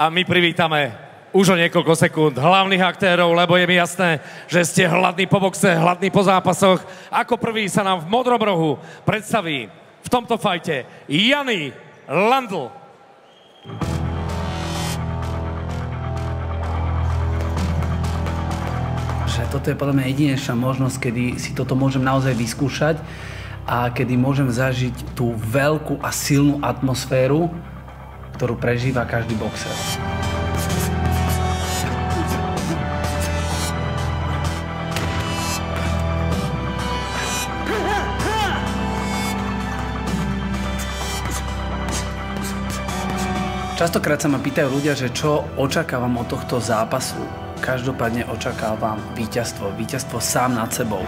A my privítame už o niekoľko sekúnd hlavných aktérov, lebo je mi jasné, že ste hladní po boxe, hladní po zápasoch. Ako prvý sa nám v modrom rohu predstaví v tomto fajte Jany Landl. Že toto je podľa mňa jedinečná možnosť, kedy si toto môžem naozaj vyskúšať a kedy môžem zažiť tú veľkú a silnú atmosféru, ktorú prežíva každý boxer. Častokrát sa ma pýtajú ľudia, že čo očakávam od tohto zápasu. Každopádne očakávam víťazstvo. Víťazstvo sám nad sebou.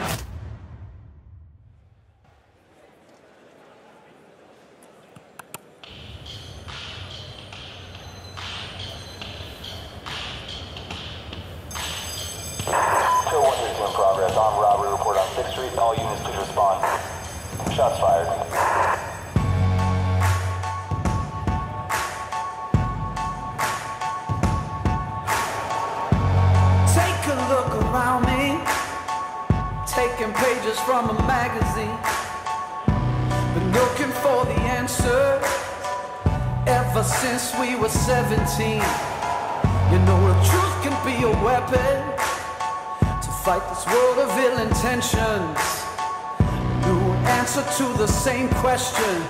Question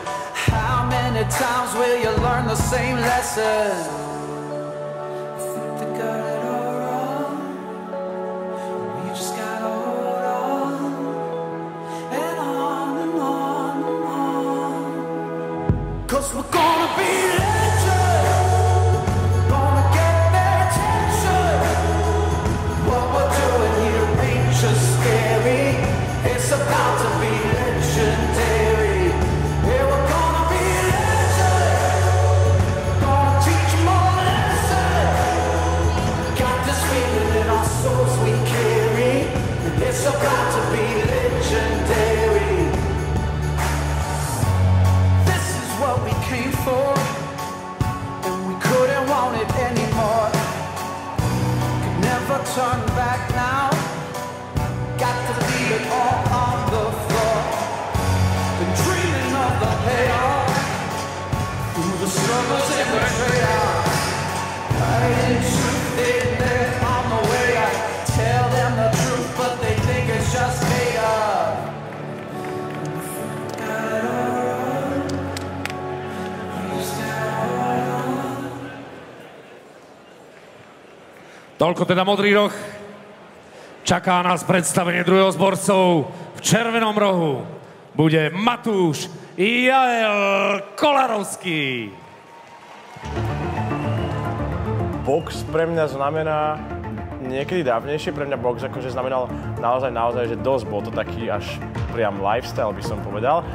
How many times will you learn the same lesson? Toľko teda modrý roh. Čaká nás predstavenie druhého zborcov v červenom rohu. Bude Matúš Jael Kolarovský. Box pre mňa znamená niekedy dávnejšie, pre mňa box akože znamenal naozaj, naozaj, že dosť. Bol to taký až priam lifestyle, by som povedal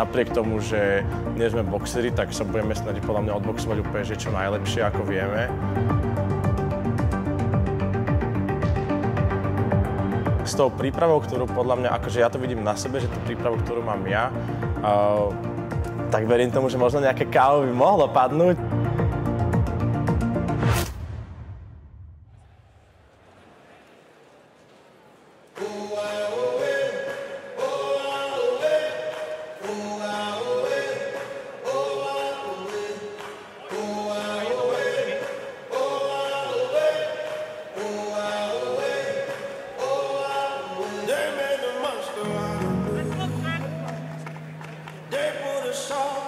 napriek tomu, že nie sme boxery, tak sa budeme snažiť podľa mňa odboxovať úplne že čo najlepšie, ako vieme. S tou prípravou, ktorú podľa mňa, akože ja to vidím na sebe, že tú prípravu, ktorú mám ja, uh, tak verím tomu, že možno nejaké kávo by mohlo padnúť.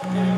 Zápas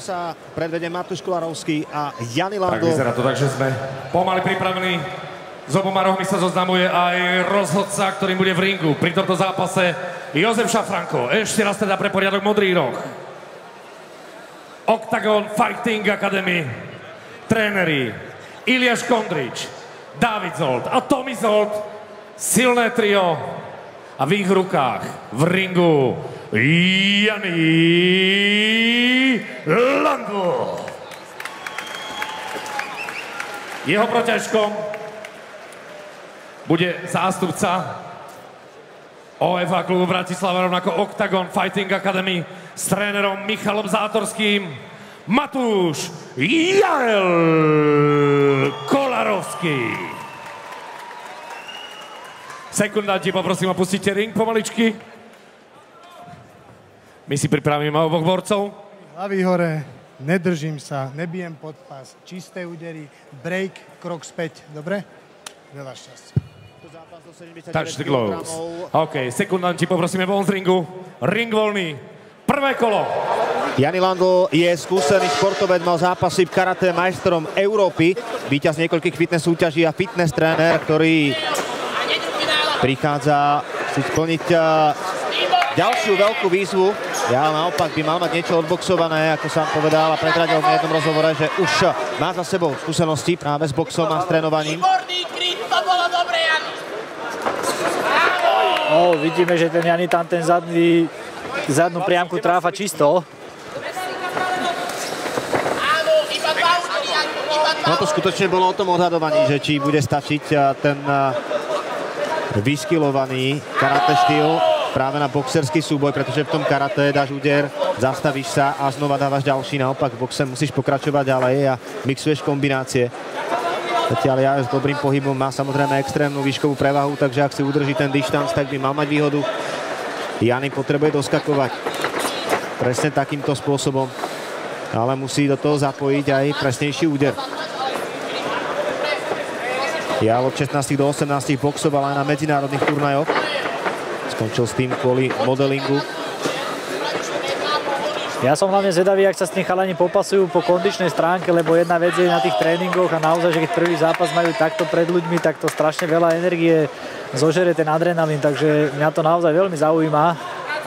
ktorom sa predvede Matúš Kolarovský a Jani Tak Lando. vyzerá to tak, že sme pomaly pripravení. S oboma rohmi sa zoznamuje aj rozhodca, ktorým bude v ringu. Pri tomto zápase Jozef Šafranko. Ešte raz teda pre poriadok modrý roh. Octagon Fighting Academy. Tréneri Iliáš Kondrič, David Zolt a Tommy Zolt. Silné trio. A v ich rukách v ringu Jani Lando. Jeho protiažkom bude zástupca OFA klubu Bratislava, rovnako Octagon Fighting Academy s trénerom Michalom Zátorským Matúš Jarel Kolarovský. Sekundanti, poprosím, opustite ring pomaličky. My si pripravíme oboch borcov. Hlavy hore, nedržím sa, nebijem pod pás, čisté údery, break, krok späť, dobre? Veľa šťastia. Touch the gloves. OK, sekundanti, poprosíme von z ringu. Ring voľný. Prvé kolo. Jani Lando je skúsený športovec, mal zápasy v karate majstrom Európy, víťaz niekoľkých fitness súťaží a fitness tréner, ktorý prichádza si splniť a, ďalšiu veľkú výzvu. Ja naopak by mal mať niečo odboxované, ako sám povedal a predradil v jednom rozhovore, že už má za sebou skúsenosti práve s boxom a s trénovaním. Výborný kryt, to bolo dobre, Jani. No, vidíme, že ten Jani tam ten zadný, zadnú priamku tráfa čisto. No to skutočne bolo o tom odhadovaní, že či bude stačiť a, ten a, vyskilovaný karate štýl práve na boxerský súboj, pretože v tom karate dáš úder, zastavíš sa a znova dávaš ďalší. Naopak v boxe musíš pokračovať ďalej a mixuješ kombinácie. Zatiaľ ja s dobrým pohybom má samozrejme extrémnu výškovú prevahu, takže ak si udrží ten dištanc, tak by mal mať výhodu. Jany potrebuje doskakovať presne takýmto spôsobom, ale musí do toho zapojiť aj presnejší úder. Ja od 16 do 18 boxoval aj na medzinárodných turnajoch. Skončil s tým kvôli modelingu. Ja som hlavne zvedavý, ak sa s tým chalani popasujú po kondičnej stránke, lebo jedna vec je na tých tréningoch a naozaj, že keď prvý zápas majú takto pred ľuďmi, tak to strašne veľa energie zožere ten adrenalín, takže mňa to naozaj veľmi zaujíma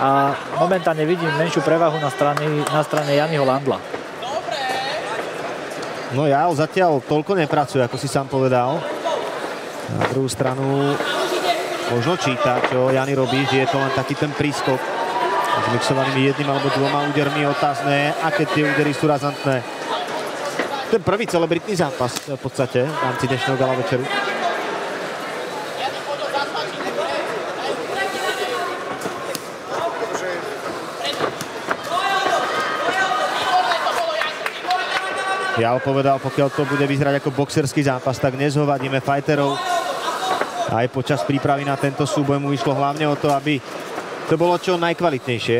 a momentálne vidím menšiu prevahu na strane, na strane Janiho Landla. No ja zatiaľ toľko nepracuje, ako si sám povedal. Na druhú stranu možno číta, čo Jany robí, že je to len taký ten prískok s mixovanými jedným alebo dvoma údermi otázne, aké tie údery sú razantné. Ten prvý celebritný zápas v podstate v rámci dnešného gala večeru. Ja povedal, pokiaľ to bude vyzerať ako boxerský zápas, tak nezhovadíme fighterov. Aj počas prípravy na tento súboj mu išlo hlavne o to, aby to bolo čo najkvalitnejšie.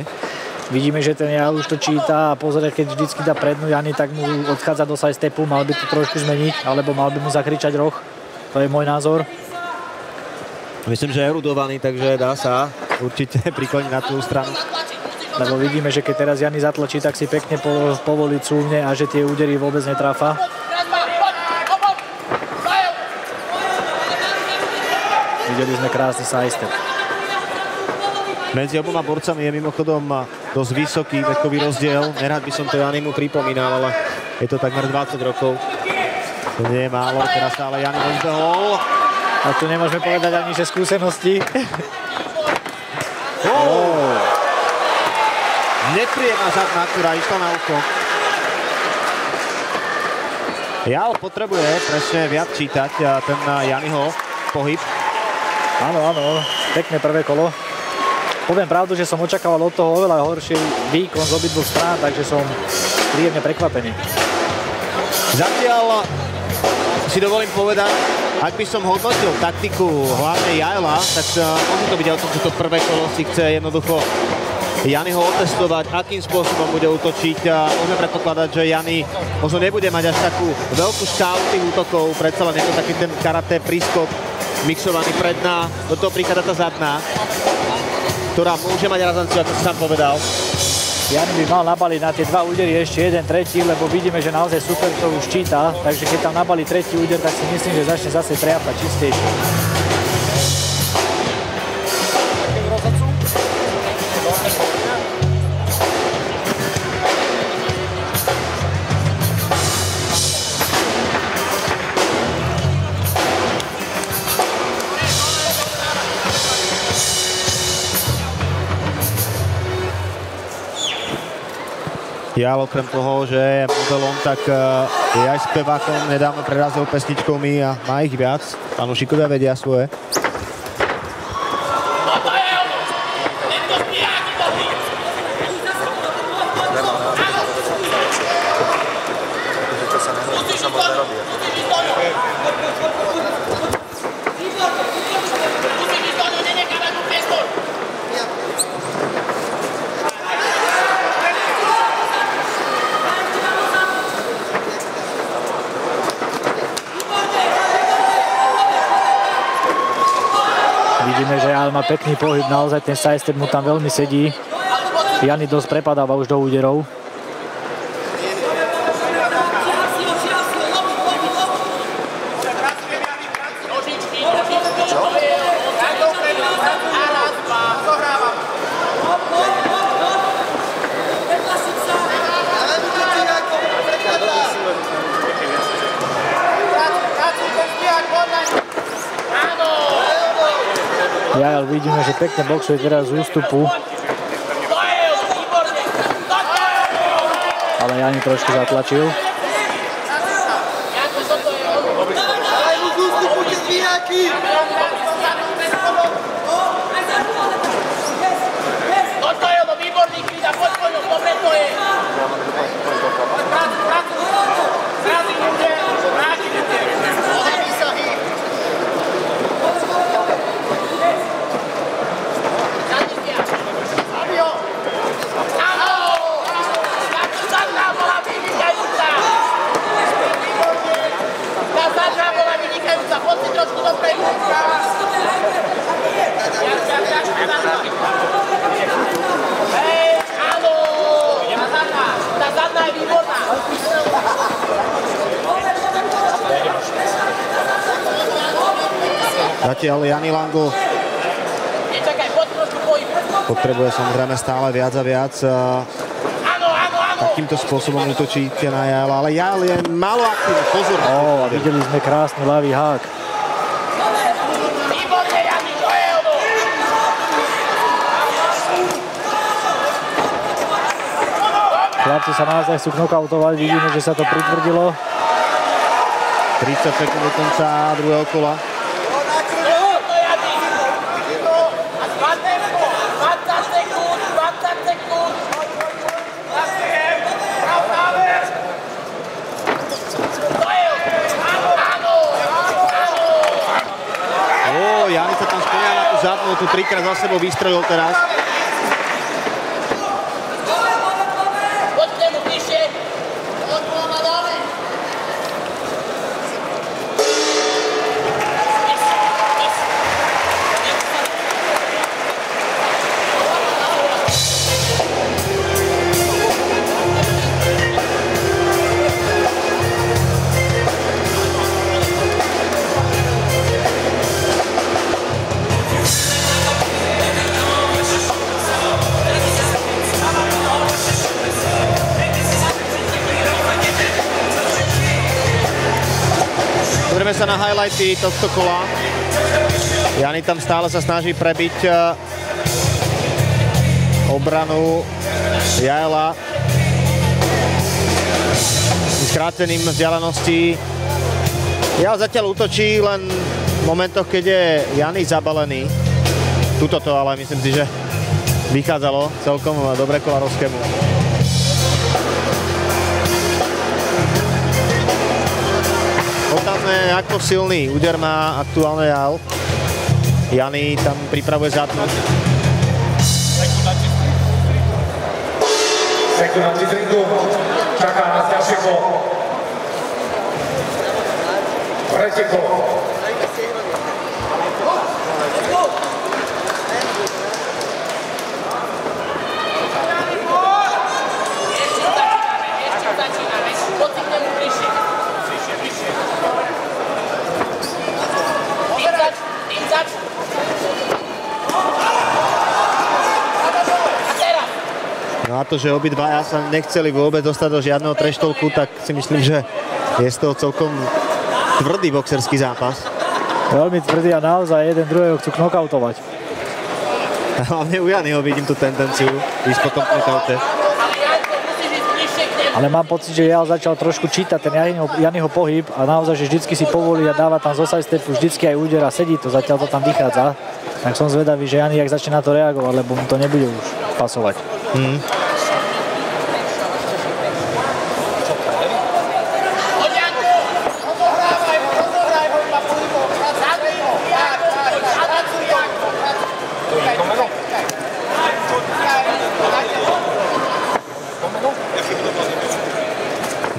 Vidíme, že ten Jal už to číta a pozrie, keď vždycky dá prednú Jany, tak mu odchádza do side stepu, mal by to trošku zmeniť, alebo mal by mu zakričať roh. To je môj názor. Myslím, že je erudovaný, takže dá sa určite prikloniť na tú stranu. Lebo vidíme, že keď teraz Jany zatlačí, tak si pekne po, povolí cúvne a že tie údery vôbec netráfa. Videli sme krásny side step. Medzi oboma borcami je mimochodom dosť vysoký vekový rozdiel. Nerad by som to Janimu pripomínal, ale je to takmer 20 rokov. To nie je málo, teraz stále Jani rozbehol. A tu nemôžeme povedať ani, že skúsenosti. Oh. Nepríjemná zadná, ktorá išla na oko. Jal potrebuje presne viac čítať ten Janiho pohyb. Áno, áno, pekné prvé kolo. Poviem pravdu, že som očakával od toho oveľa horší výkon z obidvoch strán, takže som príjemne prekvapený. Zatiaľ si dovolím povedať, ak by som hodnotil taktiku hlavne Jajla, tak uh, môže to byť o tom, že to prvé kolo si chce jednoducho Janyho otestovať, akým spôsobom bude útočiť. Môžeme predpokladať, že Jany možno nebude mať až takú veľkú škálu tých útokov, predsa len je to taký ten karate prískok mixovaný predná, do toho prichádza tá zadná, ktorá môže mať razanciu, ako si sám povedal. Jan by mal nabaliť na tie dva údery ešte jeden, tretí, lebo vidíme, že naozaj super to už číta, takže keď tam nabalí tretí úder, tak si myslím, že začne zase triafať čistejšie. Ja okrem toho, že je modelom, tak eh, je aj spevákom, nedávno prerazil pesničkou my a má ich viac. Fanúšikovia vedia svoje. No to je ono! Tento spiják dobrý! Musíš ísť do ňu! Musíš ísť do ňu! Musíš ísť do ňu, nenechávať mu priestor! Jal má pekný pohyb, naozaj ten sidestep mu tam veľmi sedí. Jany dosť prepadáva už do úderov. Nožičky, nožičky, to je ono! Tak dopredu, a raz, dva, zohrávam! Pracuj, ten spiják, poď na ňu! Áno! Jajal vidíme, že pekne boxuje teraz z ústupu, To je ono, výborne! Tak to je ono! ale Jani trošku zatlačil. Janko, toto je ono! Daj mu z ústupu, tie spijáky! Toto je ono, výborný klid a poď po ňom, dobre to je! Poď, pracuj, pracuj! Zrazi úder, vráti úder! Ode výsahy! Zadný spiak! Zabi ho! Áno! Táto zadná bola vynikajúca! Výborne! Tá zadná bola Hej, zadná je výborná! Zatiaľ Jani pohyb! potrebuje samozrejme stále viac a viac. a Áno, áno, áno! Takýmto spôsobom útočíte na Jala, ale Jal je malo aktívny. Pozor. Ó, a videli sme krásny ľavý hák. Chlapci sa naozaj chcú knockoutovať, vidíme, že sa to pritvrdilo. 30 sekúnd do konca druhého kola. Toto, Jani! A 20 tempo! 20 sekúnd, 20 sekúnd! To je ono! Áno, áno! Áno! Ó, Jani sa tam spomína na tú zadnú, tu trikrát za sebou vystrelil teraz. Highlighty tohto kola. Jani tam stále sa snaží prebiť eh, obranu Jajla s skráteným vzdialeností. Ja zatiaľ útočí len v momentoch, keď je Jani zabalený. Tuto to ale myslím si, že vychádzalo celkom dobre Kolarovskému. Otázne, ako silný úder má aktuálne Jal. Jany tam pripravuje Citringu čaká nás ďalšie kolo. Tretie kolo. To, že obidvaja sa nechceli vôbec dostať do žiadneho treštolku, tak si myslím, že je z toho celkom tvrdý boxerský zápas. Veľmi tvrdý a naozaj jeden druhého chcú knokautovať. Hlavne u Janyho vidím tú tendenciu ísť po tom knockoute. Ale mám pocit, že Jal začal trošku čítať ten Janyho, Janyho pohyb a naozaj, že vždycky si povolí a dáva tam zo side stepu, vždycky aj úder a sedí to, zatiaľ to tam vychádza. Tak som zvedavý, že Jany jak začne na to reagovať, lebo mu to nebude už pasovať. Hmm.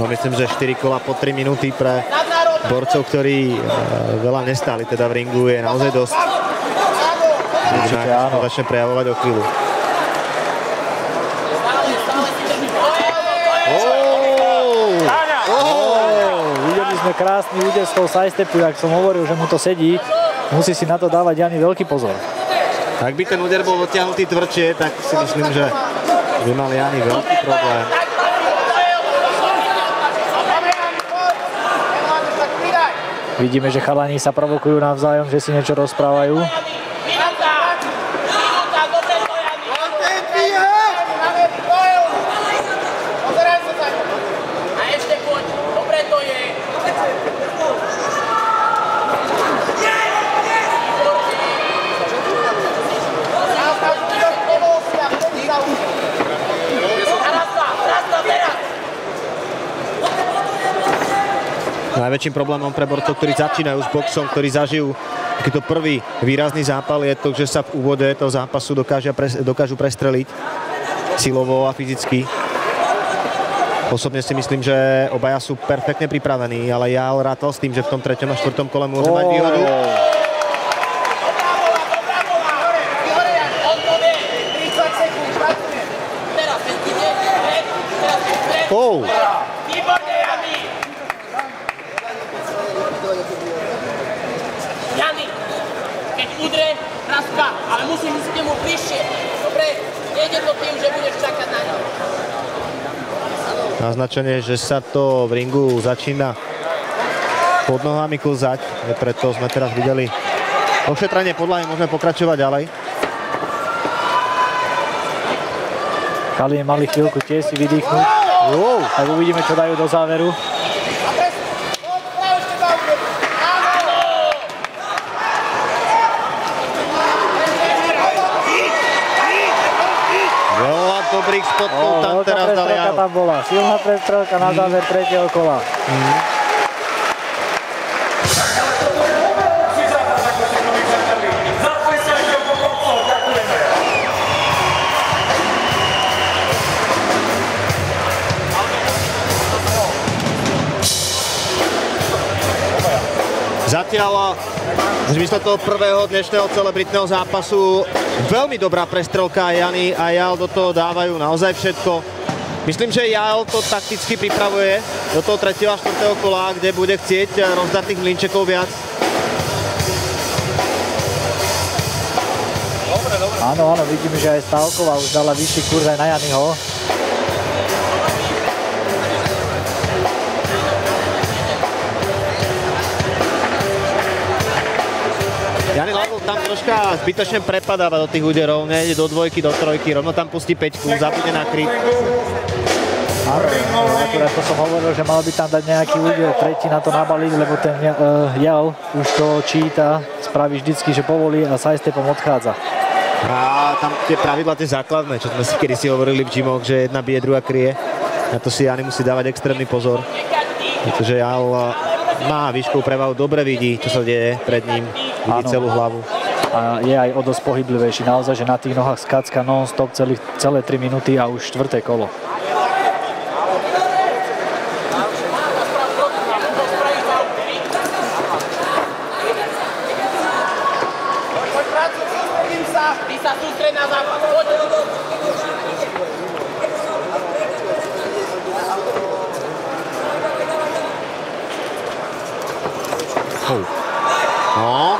No myslím, že 4 kola po 3 minúty pre borcov, ktorí e, veľa nestáli teda v ringu, je naozaj dosť. Určite áno. Začne prejavovať o chvíľu. Videli sme krásny úder z toho sidestepu, jak som hovoril, že mu to sedí. Musí si na to dávať Jany veľký pozor. Ak by ten úder bol odtiahnutý tvrdšie, tak si myslím, že by mal Jani veľký problém. Vidíme, že chalani sa provokujú navzájom, že si niečo rozprávajú. Najväčším problémom pre borcov, ktorí začínajú s boxom, ktorí zažijú takýto prvý výrazný zápal je to, že sa v úvode toho zápasu dokážu, dokážu prestreliť silovo a fyzicky. Osobne si myslím, že obaja sú perfektne pripravení, ale ja rátal s tým, že v tom treťom a štvrtom kole môže mať výhodu. Oh. Jany, keď udre, raz, dva, ale musíš ísť k nemu bližšie. Dobre? Nejde to tým, že budeš čakať na ňo. Naznačenie, že sa to v ringu začína pod nohami klzať. Preto sme teraz videli ošetrenie podlahy. Môžeme pokračovať ďalej. Kalien mali chvíľku tiež si vydýchnuť. Wow. Tak uvidíme, čo dajú do záveru. Veľa dobrých spotkov O, tam veľká teraz dali. prestrelka tam bola. Silná prestrelka na záver tretieho kola. Zatiaľ v zmysle toho prvého dnešného celebritného zápasu veľmi dobrá prestrelka Jany a Jal do toho dávajú naozaj všetko. Myslím, že Jal to takticky pripravuje do toho tretieho a štvrtého kola, kde bude chcieť rozdať tých mlinčekov viac. Áno, áno, vidíme, že aj Stavková už dala vyšší kurz aj na Janyho. Troška zbytočne prepadáva do tých úderov, nejde do dvojky, do trojky, rovno tam pustí peťku, zabude na kryt. Áno, akurát to som hovoril, že mal by tam dať nejaký úder, tretí na to nabaliť, lebo ten uh, Jal už to číta, spraví vždycky, že povolí a sidestepom odchádza. A tam tie pravidla, tie základné, čo sme si kedy si hovorili v gymoch, že jedna bije, druhá kryje. Na to si Jany musí dávať extrémny pozor, pretože Jal má výškovú prevahu, dobre vidí, čo sa deje pred ním, vidí Áno. celú hlavu. A je aj o dosť pohyblivejší. Naozaj, že na tých nohách skacka non-stop celé 3 minúty a už štvrté kolo. Poď pracuj, sústredím sa. Ty sa sústred na zápas. Poď. No,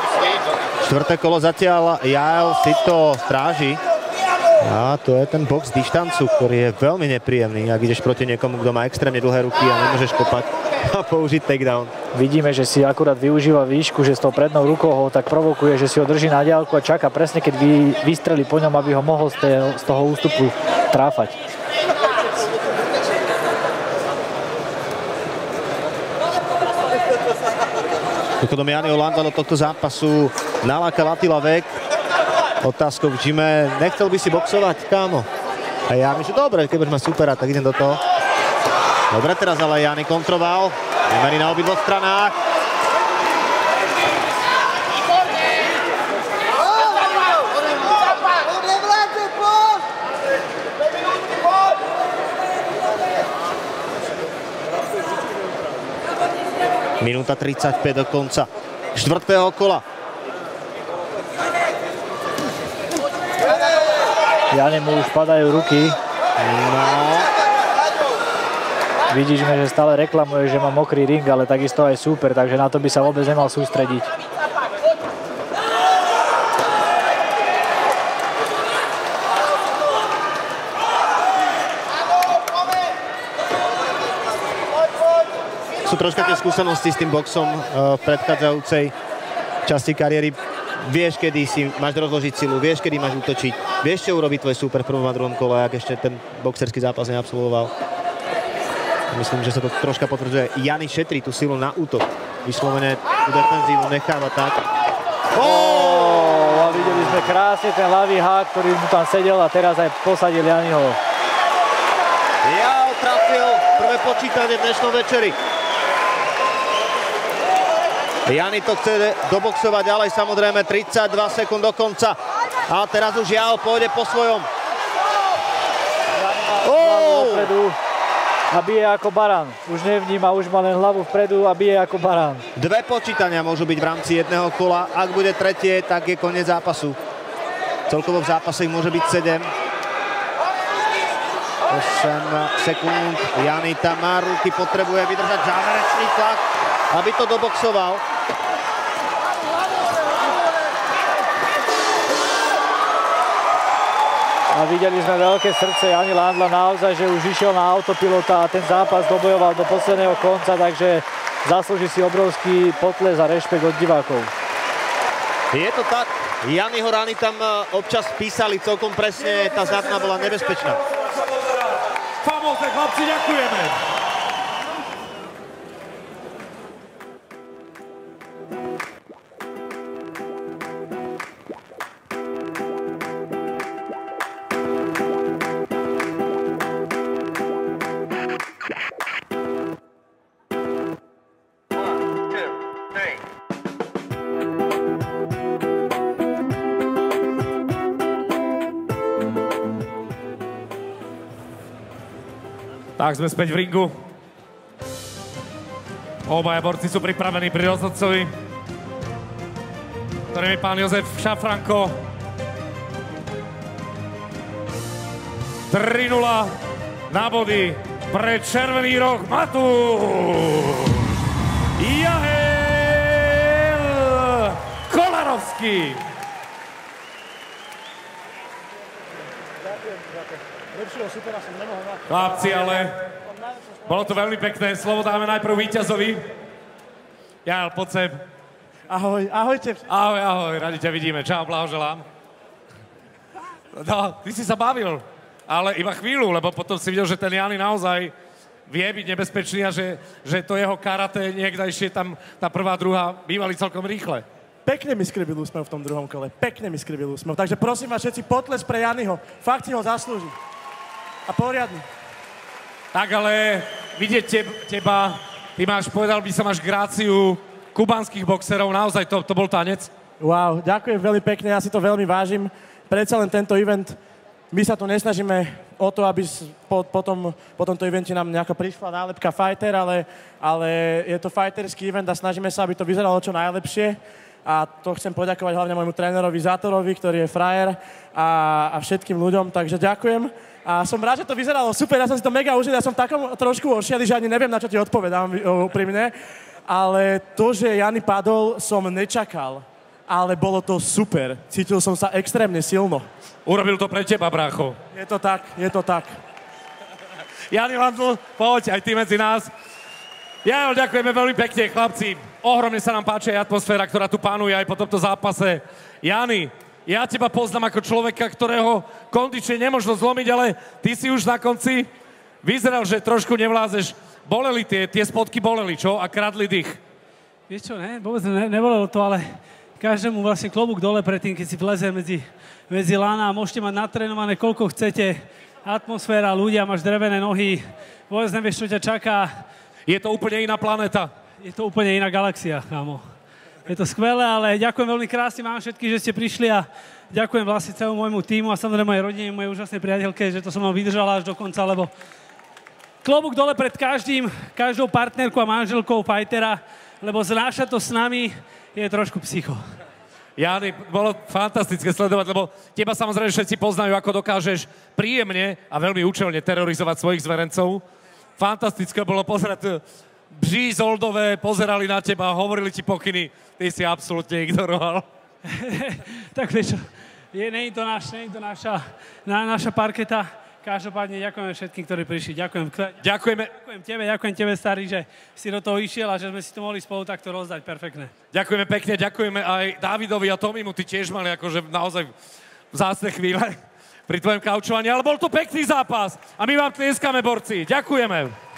štvrté kolo zatiaľ Jael si to stráži. A to je ten box dištancu, ktorý je veľmi nepríjemný, ak ideš proti niekomu, kto má extrémne dlhé ruky a nemôžeš kopať a použiť takedown. Vidíme, že si akurát využíva výšku, že s tou prednou rukou ho tak provokuje, že si ho drží na diálku a čaká presne, keď vy, vystrelí po ňom, aby ho mohol z, toho ústupu tráfať. Mimochodom Janiho Landa do tohto zápasu naláka Latila vek. Otázkou v Jime, nechcel by si boxovať, kámo? A ja myslím, dobre, keď budeš mať supera, tak idem do toho. Dobre, teraz ale Jani kontroval. Výmeny na obidvoch stranách. Minúta 35 do konca štvrtého kola. Jane mu už padajú ruky. No, Vidíš, že stále reklamuje, že má mokrý ring, ale takisto aj super, takže na to by sa vôbec nemal sústrediť. Sú troška tie skúsenosti s tým boxom eh, v predchádzajúcej časti kariéry. Vieš, kedy si máš rozložiť silu, vieš, kedy máš útočiť, vieš, čo urobiť tvoj super v prvom a druhom kole, ak ešte ten boxerský zápas neabsolvoval. Myslím, že sa to troška potvrdzuje. Jany šetrí tú silu na útok. Vyslovene tú defenzívu necháva tak. Oh, a videli sme krásne ten ľavý hák, ktorý mu tam sedel a teraz aj posadil Janiho. Ja trafil prvé počítanie v dnešnom večeri. Jani to chce doboxovať ďalej, samozrejme 32 sekúnd do konca. A teraz už Jao pôjde po svojom. Oh! A bije ako barán. Už nevníma, už má len hlavu vpredu a bije ako barán. Dve počítania môžu byť v rámci jedného kola. Ak bude tretie, tak je koniec zápasu. Celkovo v zápase ich môže byť 7. 8 sekúnd. Jani tam má ruky, potrebuje vydržať záverečný tlak, aby to doboxoval. A videli sme veľké srdce Jani Landla naozaj, že už išiel na autopilota a ten zápas dobojoval do posledného konca, takže zaslúži si obrovský potles a rešpekt od divákov. Je to tak. Janiho rány tam e, občas písali celkom presne, tá zadná bola nebezpečná. Famózne chlapci, ďakujeme. Tak sme späť v ringu. Obaja borci sú pripravení pri rozhodcovi, ktorým je pán Jozef Šafranko. 3-0 na body pre Červený roh Matu. Jahel Kolarovský. Chlapci, ale bolo to veľmi pekné. Slovo dáme najprv víťazovi. Jal, poď sem. Ahoj, ahojte. Ahoj, ahoj, radi ťa vidíme. Čau, blahoželám. No, ty si sa bavil, ale iba chvíľu, lebo potom si videl, že ten Jany naozaj vie byť nebezpečný a že, že to jeho karate niekdajšie tam, tá prvá, druhá, bývali celkom rýchle. Pekne mi skribil úsmev v tom druhom kole. Pekne mi skribil úsmev. Takže prosím vás všetci, potles pre Janyho. Fakt si ho zaslúži a poriadny. Tak ale vidieť te, teba, ty máš, povedal by sa, máš gráciu kubanských boxerov, naozaj to, to bol tanec? Wow, ďakujem veľmi pekne, ja si to veľmi vážim. Predsa len tento event, my sa tu nesnažíme o to, aby po, po, tom, po tomto evente nám nejaká prišla nálepka fighter, ale, ale je to fighterský event a snažíme sa, aby to vyzeralo čo najlepšie a to chcem poďakovať hlavne môjmu trénerovi Zátorovi, ktorý je frajer a, a všetkým ľuďom, takže ďakujem. A som rád, že to vyzeralo super, ja som si to mega užil, ja som takom trošku ošiali, že ani neviem, na čo ti odpovedám úprimne. Ale to, že Jany padol, som nečakal. ale bolo to super. Cítil som sa extrémne silno. Urobil to pre teba, brácho. Je to tak, je to tak. Jani Landl, poď aj ty medzi nás. Ja ďakujeme veľmi pekne, chlapci. Ohromne sa nám páči aj atmosféra, ktorá tu pánuje aj po tomto zápase. Jani, ja teba poznám ako človeka, ktorého kondične nemožno zlomiť, ale ty si už na konci vyzeral, že trošku nevlázeš. Boleli tie, tie spotky boleli, čo? A kradli dých. Vieš čo, ne, vôbec ne, nebolelo to, ale každému vlastne klobúk dole predtým, keď si vleze medzi, medzi lana a môžete mať natrénované koľko chcete. Atmosféra, ľudia, máš drevené nohy, vôbec nevieš, čo ťa čaká. Je to úplne iná planéta. Je to úplne iná galaxia, kámo. Je to skvelé, ale ďakujem veľmi krásne vám všetky, že ste prišli a ďakujem vlastne celému môjmu týmu a samozrejme mojej rodine, mojej úžasnej priateľke, že to som vám vydržala až do konca, lebo klobúk dole pred každým, každou partnerkou a manželkou fightera, lebo znáša to s nami je trošku psycho. Jany, bolo fantastické sledovať, lebo teba samozrejme všetci poznajú, ako dokážeš príjemne a veľmi účelne terorizovať svojich zverencov. Fantastické bolo pozerať Bží Zoldové pozerali na teba, hovorili ti pokyny, ty si absolútne ignoroval. tak vieš je, je to, naš, nie je to naša, na, naša parketa. Každopádne ďakujeme všetkým, ktorí prišli. Ďakujem. Ďakujeme. Ďakujem tebe, ďakujem tebe, starý, že si do toho išiel a že sme si to mohli spolu takto rozdať. Perfektne. Ďakujeme pekne, ďakujeme aj Davidovi a Tomimu. Ty tiež mali akože naozaj vzácne chvíle pri tvojom kaučovaní, ale bol to pekný zápas a my vám tlieskame, borci. Ďakujeme.